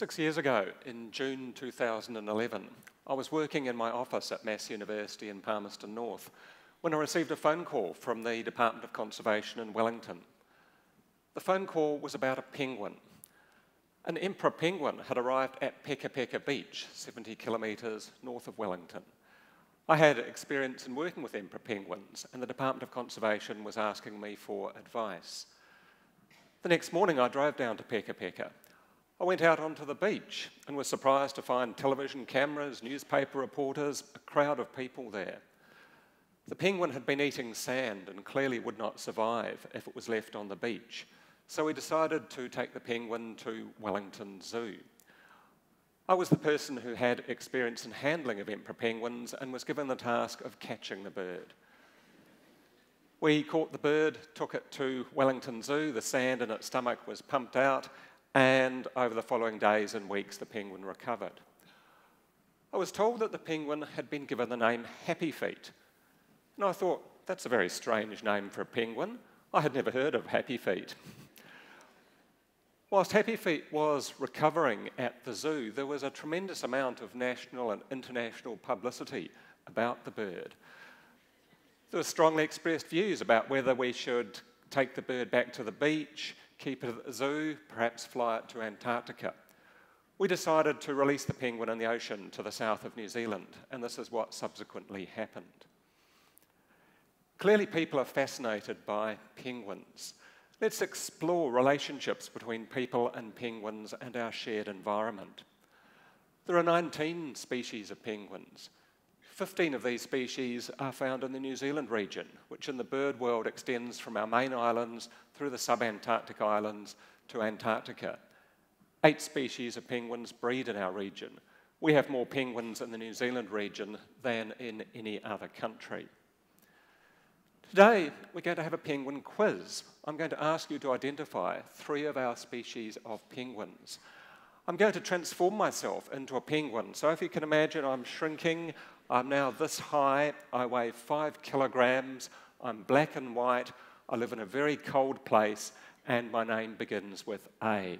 Six years ago, in June 2011, I was working in my office at Massey University in Palmerston North when I received a phone call from the Department of Conservation in Wellington. The phone call was about a penguin. An emperor penguin had arrived at Peka Peka Beach, 70 kilometres north of Wellington. I had experience in working with emperor penguins, and the Department of Conservation was asking me for advice. The next morning, I drove down to Peka Peka I went out onto the beach and was surprised to find television cameras, newspaper reporters, a crowd of people there. The penguin had been eating sand and clearly would not survive if it was left on the beach, so we decided to take the penguin to Wellington Zoo. I was the person who had experience in handling of emperor penguins and was given the task of catching the bird. We caught the bird, took it to Wellington Zoo, the sand in its stomach was pumped out, and over the following days and weeks, the penguin recovered. I was told that the penguin had been given the name Happy Feet, and I thought, that's a very strange name for a penguin. I had never heard of Happy Feet. Whilst Happy Feet was recovering at the zoo, there was a tremendous amount of national and international publicity about the bird. There were strongly expressed views about whether we should take the bird back to the beach, keep it at the zoo, perhaps fly it to Antarctica. We decided to release the penguin in the ocean to the south of New Zealand, and this is what subsequently happened. Clearly, people are fascinated by penguins. Let's explore relationships between people and penguins and our shared environment. There are 19 species of penguins. 15 of these species are found in the New Zealand region, which in the bird world extends from our main islands through the subantarctic islands to Antarctica. Eight species of penguins breed in our region. We have more penguins in the New Zealand region than in any other country. Today, we're going to have a penguin quiz. I'm going to ask you to identify three of our species of penguins. I'm going to transform myself into a penguin. So if you can imagine, I'm shrinking. I'm now this high. I weigh five kilograms. I'm black and white. I live in a very cold place. And my name begins with A.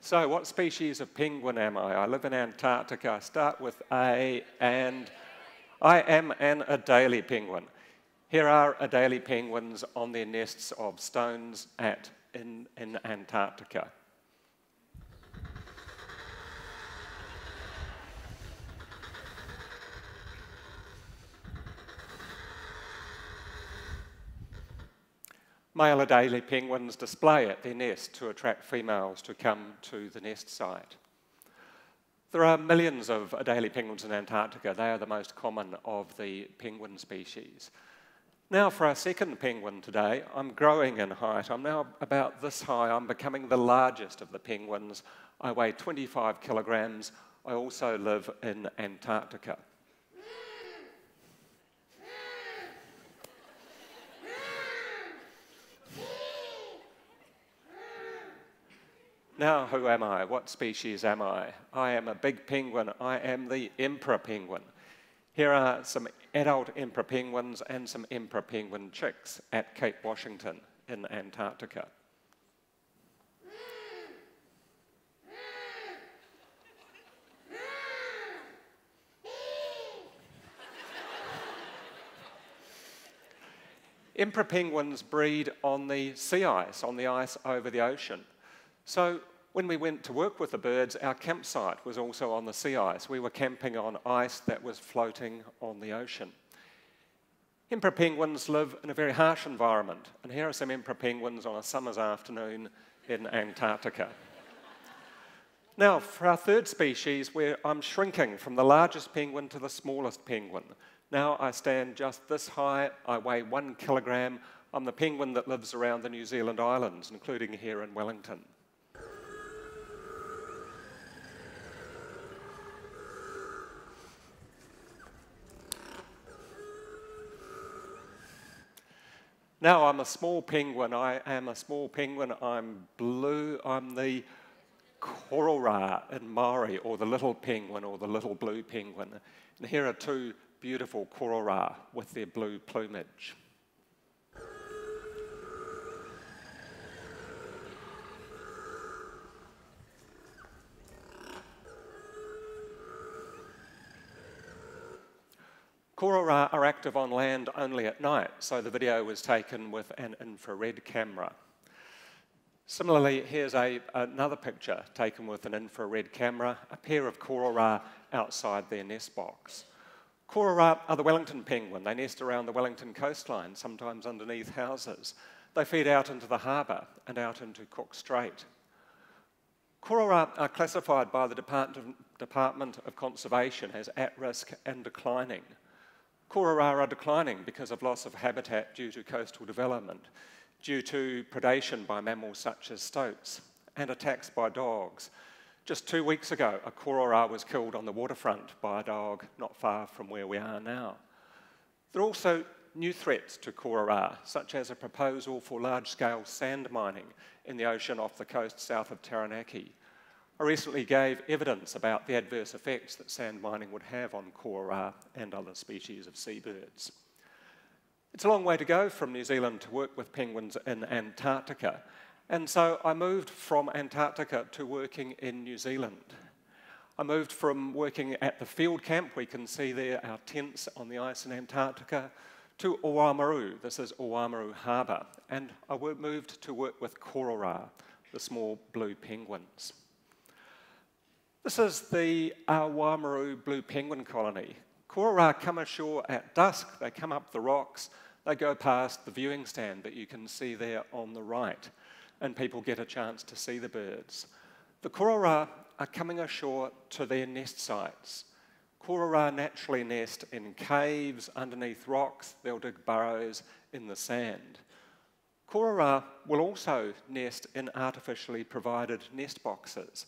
So, what species of penguin am I? I live in Antarctica. I start with A, and I am an Adelie penguin. Here are Adelie penguins on their nests of stones at, in, in Antarctica. Male Adelie penguins display at their nest to attract females to come to the nest site. There are millions of Adelie penguins in Antarctica. They are the most common of the penguin species. Now, for our second penguin today, I'm growing in height. I'm now about this high. I'm becoming the largest of the penguins. I weigh 25 kilograms. I also live in Antarctica. Now, who am I? What species am I? I am a big penguin. I am the emperor penguin. Here are some adult emperor penguins and some emperor penguin chicks at Cape Washington in Antarctica. Emperor penguins breed on the sea ice, on the ice over the ocean. So when we went to work with the birds, our campsite was also on the sea ice. We were camping on ice that was floating on the ocean. Emperor penguins live in a very harsh environment, and here are some emperor penguins on a summer's afternoon in Antarctica. now, for our third species, where I'm shrinking from the largest penguin to the smallest penguin. Now I stand just this high, I weigh one kilogram. I'm the penguin that lives around the New Zealand islands, including here in Wellington. Now I'm a small penguin. I am a small penguin. I'm blue. I'm the korora in Maori, or the little penguin, or the little blue penguin. And here are two beautiful korora with their blue plumage. Korora are active on land only at night, so the video was taken with an infrared camera. Similarly, here's a, another picture taken with an infrared camera, a pair of korora outside their nest box. Korora are the Wellington penguin. They nest around the Wellington coastline, sometimes underneath houses. They feed out into the harbour and out into Cook Strait. Korora are classified by the Department of Conservation as at risk and declining. Korora are declining because of loss of habitat due to coastal development, due to predation by mammals such as stoats, and attacks by dogs. Just two weeks ago, a korora was killed on the waterfront by a dog not far from where we are now. There are also new threats to korora, such as a proposal for large-scale sand mining in the ocean off the coast south of Taranaki, I recently gave evidence about the adverse effects that sand mining would have on korora and other species of seabirds. It's a long way to go from New Zealand to work with penguins in Antarctica, and so I moved from Antarctica to working in New Zealand. I moved from working at the field camp, we can see there our tents on the ice in Antarctica, to Oamaru, this is Oamaru Harbour, and I moved to work with korora, the small blue penguins. This is the uh, Oamaru blue penguin colony. Korora come ashore at dusk. They come up the rocks. They go past the viewing stand that you can see there on the right, and people get a chance to see the birds. The korora are coming ashore to their nest sites. Korora naturally nest in caves, underneath rocks. They'll dig burrows in the sand. Korora will also nest in artificially provided nest boxes.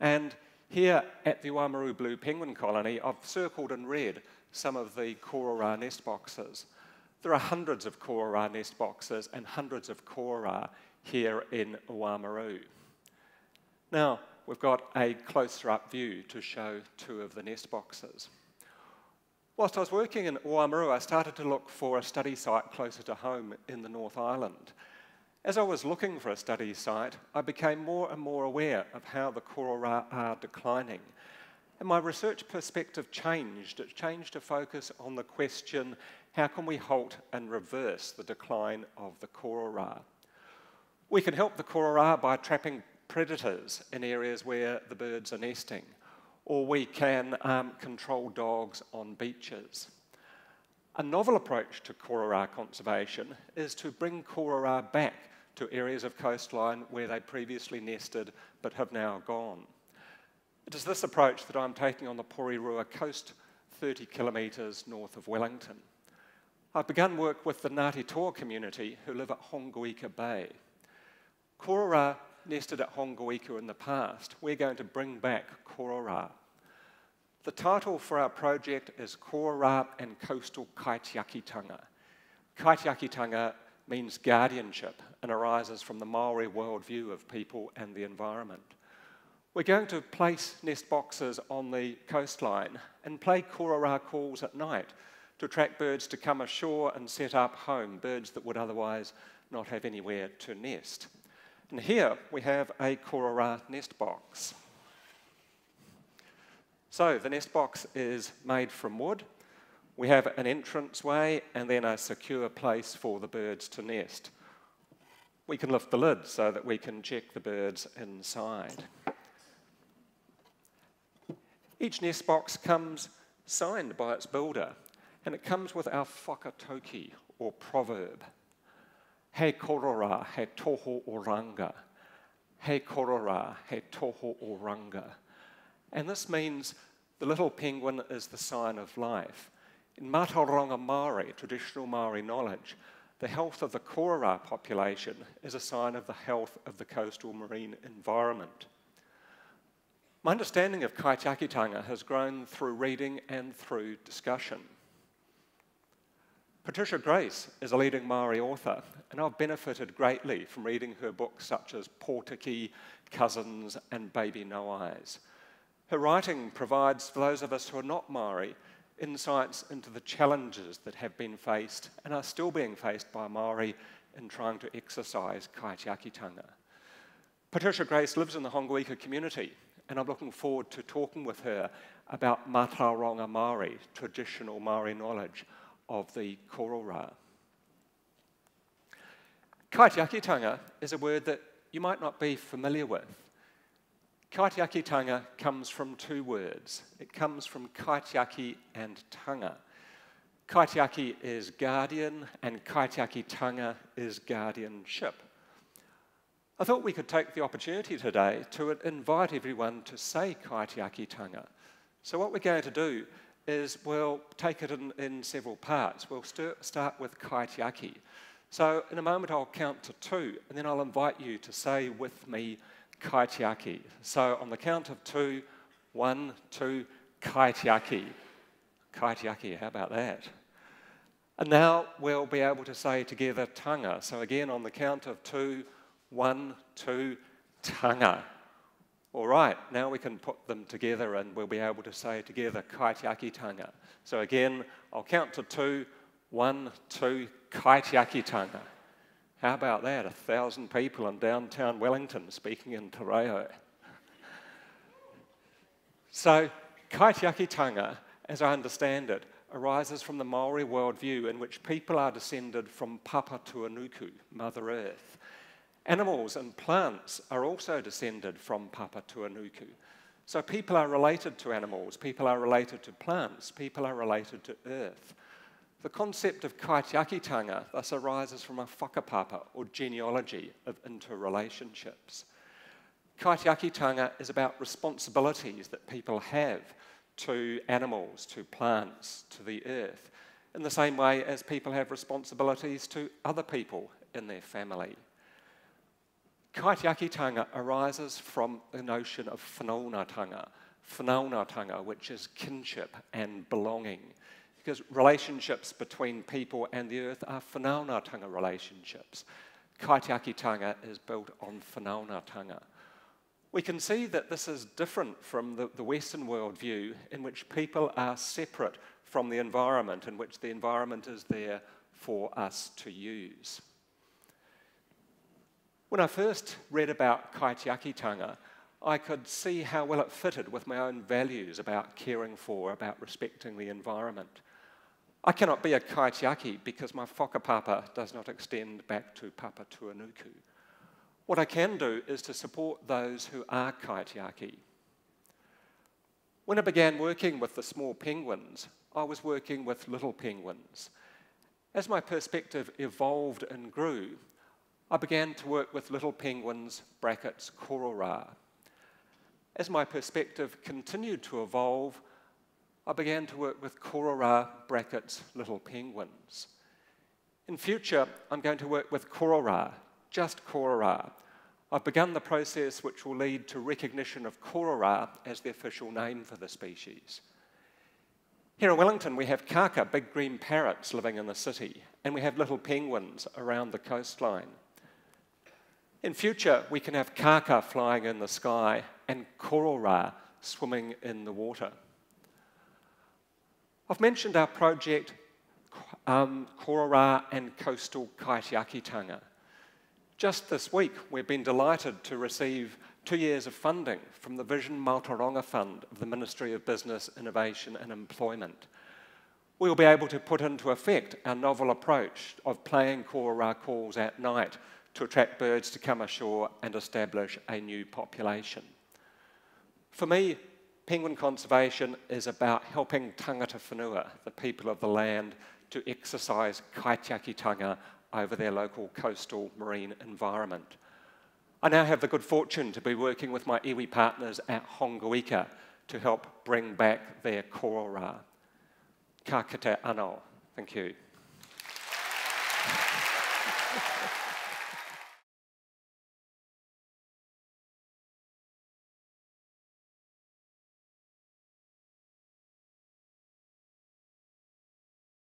And here at the Oamaru Blue Penguin Colony, I've circled in red some of the korora nest boxes. There are hundreds of korora nest boxes and hundreds of korora here in Oamaru. Now, we've got a closer up view to show two of the nest boxes. Whilst I was working in Oamaru, I started to look for a study site closer to home in the North Island. As I was looking for a study site, I became more and more aware of how the korora are declining. And my research perspective changed. It changed to focus on the question, how can we halt and reverse the decline of the korora? We can help the korora by trapping predators in areas where the birds are nesting, or we can um, control dogs on beaches. A novel approach to korora conservation is to bring korora back to areas of coastline where they previously nested but have now gone. It is this approach that I'm taking on the Porirua coast 30 kilometres north of Wellington. I've begun work with the Ngāti Toa community who live at Hongoeka Bay. Korora nested at Hongoeka in the past. We're going to bring back Korora. The title for our project is Korora and Coastal Kaitiakitanga. Kaitiakitanga means guardianship and arises from the Maori worldview of people and the environment. We're going to place nest boxes on the coastline and play korora calls at night to attract birds to come ashore and set up home, birds that would otherwise not have anywhere to nest. And here we have a korora nest box. So the nest box is made from wood. We have an entranceway and then a secure place for the birds to nest. We can lift the lid so that we can check the birds inside. Each nest box comes signed by its builder, and it comes with our whakatauki, or proverb. He korora, he tohu oranga. He korora, he tohu oranga. And this means the little penguin is the sign of life. In Matauranga Māori, traditional Maori knowledge, the health of the korora population is a sign of the health of the coastal marine environment. My understanding of kaitiakitanga has grown through reading and through discussion. Patricia Grace is a leading Maori author, and I've benefited greatly from reading her books such as Pōtiki, Cousins, and Baby No Eyes. Her writing provides, for those of us who are not Maori, insights into the challenges that have been faced and are still being faced by Māori in trying to exercise kaitiakitanga. Patricia Grace lives in the Hongoeka community, and I'm looking forward to talking with her about Matauranga Māori, traditional Māori knowledge of the korora. Kaitiakitanga is a word that you might not be familiar with. Kaitiakitanga comes from two words. It comes from kaitiaki and tanga. Kaitiaki is guardian, and kaitiakitanga is guardianship. I thought we could take the opportunity today to invite everyone to say kaitiakitanga. So what we're going to do is we'll take it in, in several parts. We'll st start with kaitiaki. So in a moment I'll count to two, and then I'll invite you to say with me kaitiaki. So on the count of two, one, two, kaitiaki. Kaitiaki, how about that? And now we'll be able to say together tanga. So again on the count of two, one, two, tanga. All right, now we can put them together and we'll be able to say together kaitiaki tanga. So again, I'll count to two, one, two, kaitiakitanga. How about that? A thousand people in downtown Wellington speaking in Te Reo. so, kaitiakitanga, as I understand it, arises from the Maori worldview in which people are descended from Papa Tuanuku, Mother Earth. Animals and plants are also descended from Papa Tuanuku. So people are related to animals, people are related to plants, people are related to Earth. The concept of kaitiakitanga thus arises from a whakapapa, or genealogy, of interrelationships. Kaitiakitanga is about responsibilities that people have to animals, to plants, to the earth, in the same way as people have responsibilities to other people in their family. Kaitiakitanga arises from the notion of whanaungatanga, whanaungatanga, which is kinship and belonging because relationships between people and the earth are whanaungatanga relationships. Kaitiakitanga is built on whanaungatanga. We can see that this is different from the, the Western worldview in which people are separate from the environment, in which the environment is there for us to use. When I first read about kaitiakitanga, I could see how well it fitted with my own values about caring for, about respecting the environment. I cannot be a kaitiaki because my whakapapa does not extend back to Papa Tuanuku. What I can do is to support those who are kaitiaki. When I began working with the small penguins, I was working with little penguins. As my perspective evolved and grew, I began to work with little penguins, brackets, korora. As my perspective continued to evolve, I began to work with korora brackets little penguins. In future, I'm going to work with korora, just korora. I've begun the process which will lead to recognition of korora as the official name for the species. Here in Wellington, we have kaka, big green parrots living in the city, and we have little penguins around the coastline. In future, we can have kaka flying in the sky and korora swimming in the water. I've mentioned our project um, Korora and Coastal Kaitiakitanga. Just this week, we've been delighted to receive two years of funding from the Vision Matauranga Fund of the Ministry of Business, Innovation and Employment. We'll be able to put into effect our novel approach of playing korora calls at night to attract birds to come ashore and establish a new population. For me, Penguin conservation is about helping tangata whenua, the people of the land, to exercise kaitiakitanga over their local coastal marine environment. I now have the good fortune to be working with my iwi partners at Hongoeka to help bring back their korora. Ka kite anō. Thank you.